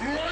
Run!